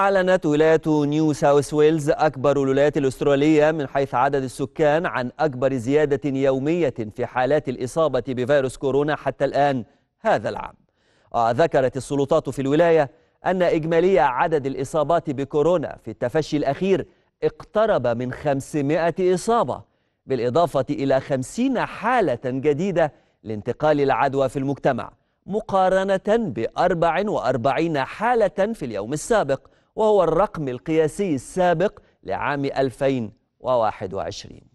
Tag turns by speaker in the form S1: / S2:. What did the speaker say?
S1: أعلنت ولاية نيو ساوث ويلز أكبر الولايات الأسترالية من حيث عدد السكان عن أكبر زيادة يومية في حالات الإصابة بفيروس كورونا حتى الآن هذا العام. ذكرت السلطات في الولاية أن إجمالي عدد الإصابات بكورونا في التفشي الأخير اقترب من 500 إصابة بالإضافة إلى 50 حالة جديدة لانتقال العدوى في المجتمع مقارنة ب 44 حالة في اليوم السابق وهو الرقم القياسي السابق لعام 2021